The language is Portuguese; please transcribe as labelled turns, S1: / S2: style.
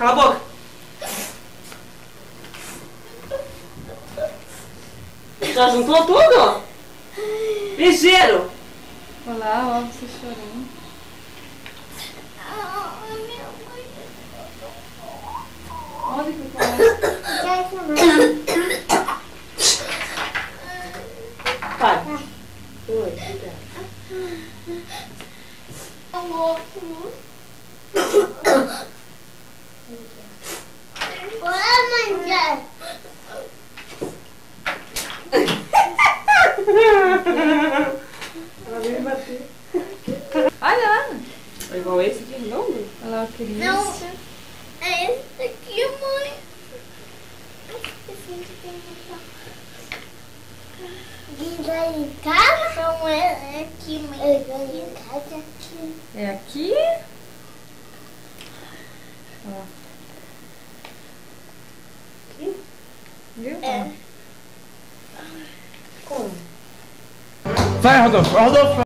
S1: Cala a boca. Já juntou tudo? Ligeiro.
S2: Olha lá, ó, você chorando. Olha que.
S1: Oi, obrigada. Ela veio me bater.
S2: Olha lá.
S1: É igual esse de novo?
S2: Olha lá Cris.
S3: Não, é esse aqui, mãe. Vai em casa? Não é, aqui, mãe. Eu vou em casa aqui.
S2: É aqui? Ó. Viu?
S3: É.
S1: Como?
S4: Vai, Rodolfo. Rodolfo.